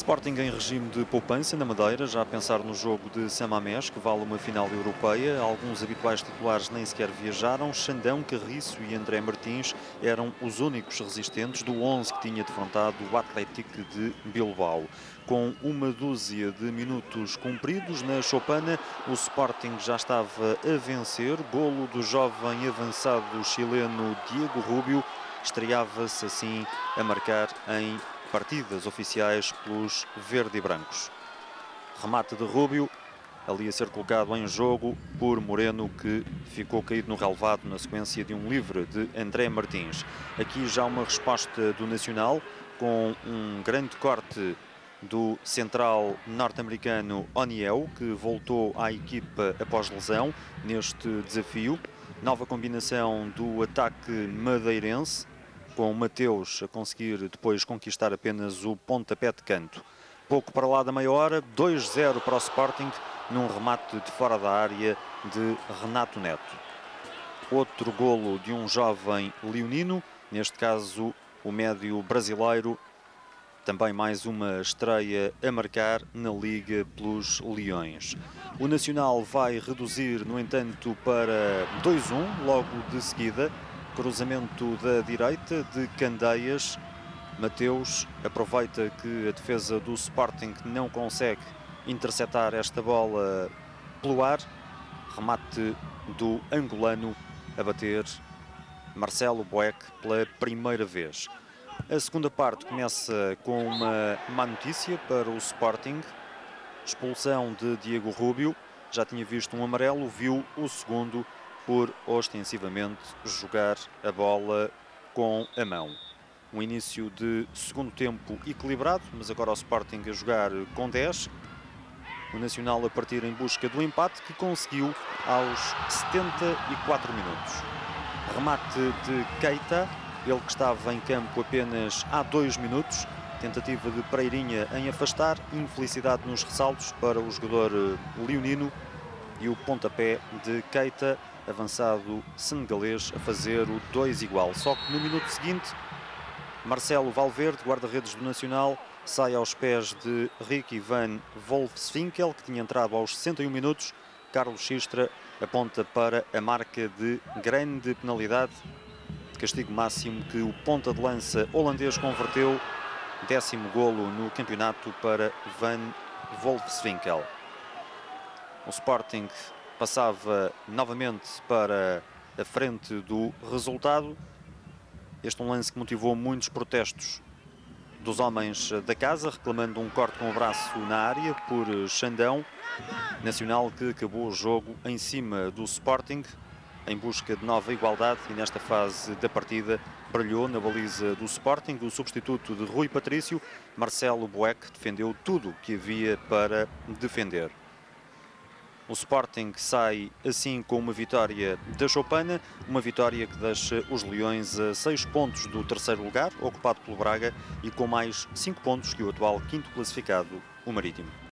Sporting em regime de poupança na Madeira, já a pensar no jogo de Samamés, que vale uma final europeia. Alguns habituais titulares nem sequer viajaram. Xandão, Carriço e André Martins eram os únicos resistentes do 11 que tinha defrontado o Atlético de Bilbao. Com uma dúzia de minutos cumpridos na Chopana, o Sporting já estava a vencer. Golo do jovem avançado chileno Diego Rubio estreava-se assim a marcar em partidas oficiais pelos verde e brancos. Remate de Rúbio, ali a ser colocado em jogo por Moreno, que ficou caído no relevado na sequência de um livre de André Martins. Aqui já uma resposta do Nacional, com um grande corte do central norte-americano Oniel, que voltou à equipa após lesão neste desafio. Nova combinação do ataque madeirense, com Mateus a conseguir depois conquistar apenas o pontapé de canto. Pouco para lá da meia hora, 2-0 para o Sporting, num remate de fora da área de Renato Neto. Outro golo de um jovem leonino, neste caso o médio brasileiro, também mais uma estreia a marcar na Liga pelos Leões. O Nacional vai reduzir, no entanto, para 2-1 logo de seguida, Cruzamento da direita de Candeias. Mateus aproveita que a defesa do Sporting não consegue interceptar esta bola pelo ar. Remate do angolano a bater Marcelo Boeck pela primeira vez. A segunda parte começa com uma má notícia para o Sporting. Expulsão de Diego Rubio. Já tinha visto um amarelo, viu o segundo por ostensivamente jogar a bola com a mão. Um início de segundo tempo equilibrado, mas agora o Sporting a jogar com 10. O Nacional a partir em busca do empate que conseguiu aos 74 minutos. Remate de Keita, ele que estava em campo apenas há dois minutos. Tentativa de Pereirinha em afastar, infelicidade nos ressaltos para o jogador leonino e o pontapé de Keita avançado senegalês a fazer o 2 igual. Só que no minuto seguinte, Marcelo Valverde, guarda-redes do Nacional, sai aos pés de Rick Van Wolfswinkel, que tinha entrado aos 61 minutos. Carlos Xistra aponta para a marca de grande penalidade, de castigo máximo que o ponta de lança holandês converteu. Décimo golo no campeonato para Van Wolfswinkel. O Sporting passava novamente para a frente do resultado. Este é um lance que motivou muitos protestos dos homens da casa, reclamando um corte com o braço na área por Xandão. Nacional que acabou o jogo em cima do Sporting, em busca de nova igualdade e nesta fase da partida brilhou na baliza do Sporting o substituto de Rui Patrício. Marcelo Boeck defendeu tudo que havia para defender. O Sporting sai assim com uma vitória da Chopana, uma vitória que deixa os Leões a 6 pontos do terceiro lugar, ocupado pelo Braga, e com mais 5 pontos que o atual quinto classificado, o Marítimo.